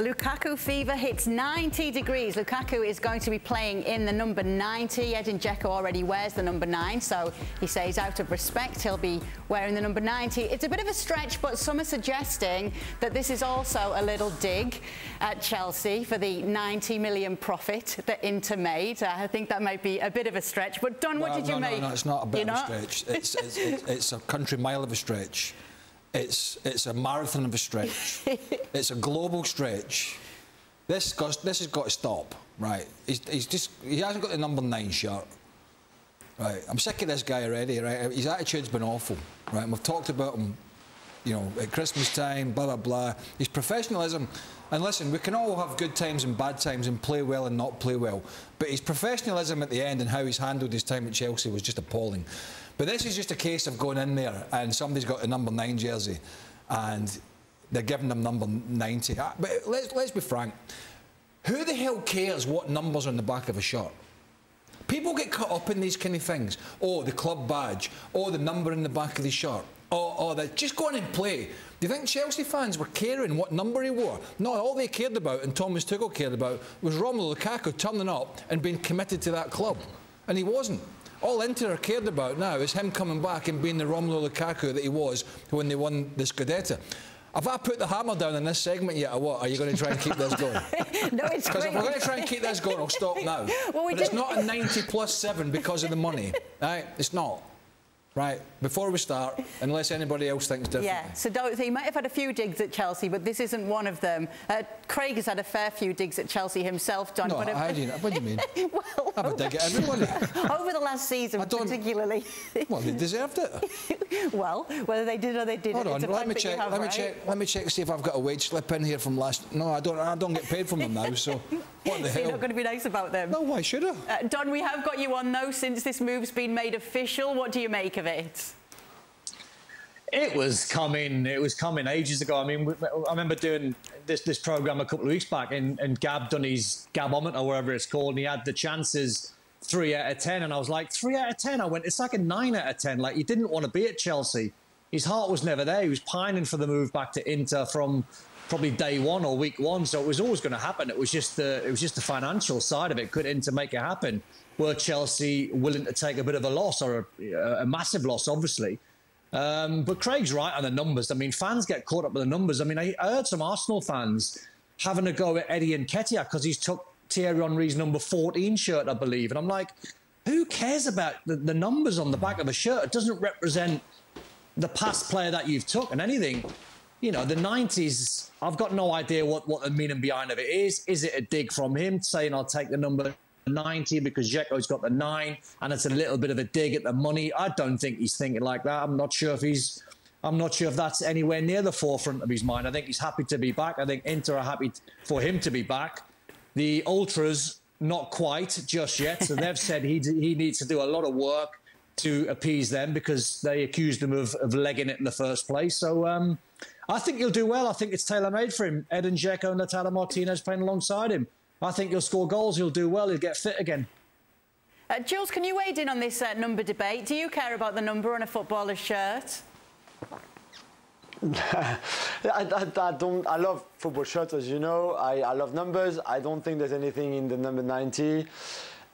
Lukaku fever hits 90 degrees. Lukaku is going to be playing in the number 90. Edin Dzeko already wears the number 9, so he says out of respect he'll be wearing the number 90. It's a bit of a stretch, but some are suggesting that this is also a little dig at Chelsea for the 90 million profit that Inter made. Uh, I think that might be a bit of a stretch. But Don, well, what did no, you no, make? No, no, it's not a bit of a stretch. It's, it's, it's, it's a country mile of a stretch. It's, it's a marathon of a stretch. it's a global stretch. This, got, this has got to stop, right? He's, he's just, he hasn't got the number nine shirt. Right, I'm sick of this guy already, right? His attitude's been awful, right? And we've talked about him, you know, at Christmas time, blah, blah, blah. His professionalism, and listen, we can all have good times and bad times and play well and not play well, but his professionalism at the end and how he's handled his time at Chelsea was just appalling. But this is just a case of going in there and somebody's got a number nine jersey and they're giving them number 90. Ah, but let's, let's be frank. Who the hell cares what number's are on the back of a shirt? People get caught up in these kind of things. Oh, the club badge. Oh, the number in the back of the shirt. Oh, oh, that. Just go on and play. Do you think Chelsea fans were caring what number he wore? No, all they cared about, and Thomas Tuchel cared about, was Romelu Lukaku turning up and being committed to that club. And he wasn't. All Inter cared about now is him coming back and being the Romelu Lukaku that he was when they won the Scudetto. Have I put the hammer down in this segment yet, or what? Are you going to try and keep this going? no, it's Because if we're going to try and keep this going, I'll stop now. Well, we but it's not a 90 plus 7 because of the money. Right? It's not. Right, before we start, unless anybody else thinks different. Yeah, so Dorothy, might have had a few digs at Chelsea, but this isn't one of them. Uh, Craig has had a fair few digs at Chelsea himself, Don. No, but I do What do you mean? well, have a dig at everybody. over the last season, particularly. well, they deserved it. well, whether they did or they didn't. Hold on, let me check. Have, let right? me check. Let me check. See if I've got a wage slip in here from last. No, I don't. I don't get paid from them now. So what the so hell? You're not going to be nice about them. No, why should I? Uh, Don, we have got you on though since this move's been made official. What do you make of it? It was coming. It was coming ages ago. I mean, I remember doing this this program a couple of weeks back, and, and Gab done his Gabometer or whatever it's called, and he had the chances three out of ten, and I was like three out of ten. I went, it's like a nine out of ten. Like he didn't want to be at Chelsea. His heart was never there. He was pining for the move back to Inter from probably day one or week one. So it was always going to happen. It was just the it was just the financial side of it. Could Inter make it happen? Were Chelsea willing to take a bit of a loss or a, a massive loss, obviously? Um, but Craig's right on the numbers. I mean, fans get caught up with the numbers. I mean, I, heard some Arsenal fans having a go at Eddie Nketiah because he's took Thierry Henry's number 14 shirt, I believe. And I'm like, who cares about the, the numbers on the back of a shirt? It doesn't represent the past player that you've took and anything. You know, the 90s, I've got no idea what, what the meaning behind of it is. Is it a dig from him saying, I'll take the number 90 because Dzeko's got the nine, and it's a little bit of a dig at the money. I don't think he's thinking like that. I'm not sure if he's. I'm not sure if that's anywhere near the forefront of his mind. I think he's happy to be back. I think Inter are happy for him to be back. The ultras, not quite just yet. So they've said he he needs to do a lot of work to appease them because they accused him of, of legging it in the first place. So um, I think he'll do well. I think it's tailor made for him. Edin Dzeko and Lautaro Martinez playing alongside him. I think he'll score goals, he'll do well, he'll get fit again. Uh, Jules, can you wade in on this uh, number debate? Do you care about the number on a footballer's shirt? I, I, I, don't. I love football shirts, as you know. I, I love numbers. I don't think there's anything in the number 90.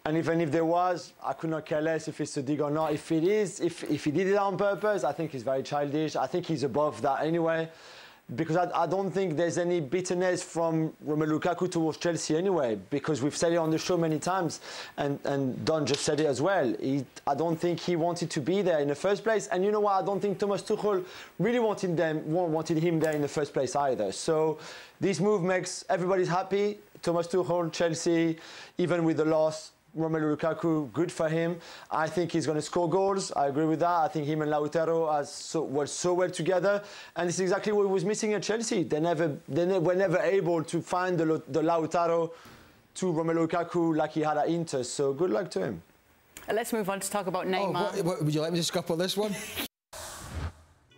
And even if there was, I could not care less if it's a dig or not. If it is, if, if he did it on purpose, I think he's very childish. I think he's above that anyway because I, I, don't think there's any bitterness from Romelu Lukaku towards Chelsea anyway, because we've said it on the show many times, and, and Don just said it as well. He, I don't think he wanted to be there in the first place, and you know what? I don't think Thomas Tuchel really wanted them wanted him there in the first place either. So this move makes everybody's happy. Thomas Tuchel, Chelsea, even with the loss, Romelu Lukaku, good for him. I think he's going to score goals. I agree with that. I think him and Lautaro are so, worked so well together, and it's exactly what was missing at Chelsea. They never, they ne were never able to find the, the Lautaro to Romelu Lukaku like he had at Inter. So good luck to him. Let's move on to talk about Neymar. Oh, what, what, would you like me to scupper this one?